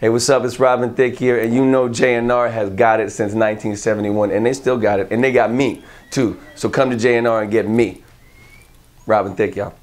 Hey, what's up? It's Robin Thicke here, and you know J&R has got it since 1971, and they still got it, and they got me too. So come to J&R and get me. Robin Thicke, y'all.